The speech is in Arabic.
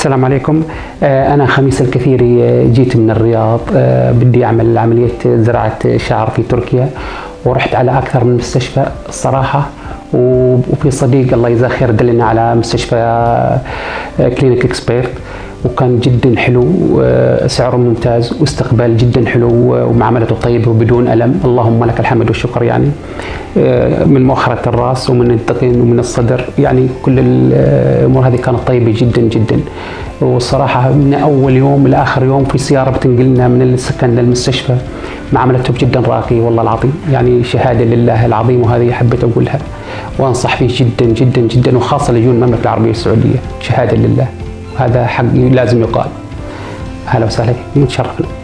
السلام عليكم. آه، أنا خميس الكثيري آه، جيت من الرياض آه، بدي أعمل عملية زراعة شعر في تركيا ورحت على أكثر من مستشفى الصراحة وفي صديق الله يجزاه خير دلنا على مستشفى كلينيك اكسبيرت وكان جدا حلو سعره ممتاز واستقبال جدا حلو ومعاملته طيبة وبدون ألم. اللهم لك الحمد والشكر يعني من مؤخرة الرأس ومن الدقن ومن الصدر. يعني كل الأمور هذه كانت طيبة جدا جدا. والصراحة من أول يوم لآخر يوم في سيارة بتنقلنا من السكن للمستشفى معاملته جدا راقية والله العظيم. يعني شهادة لله العظيم وهذه حبيت أقولها وأنصح فيه جدا جدا جدا وخاصة لجون المملكة العربية السعودية. شهادة لله. هذا حق لازم يقال. أهلا وسهلا متشرفنا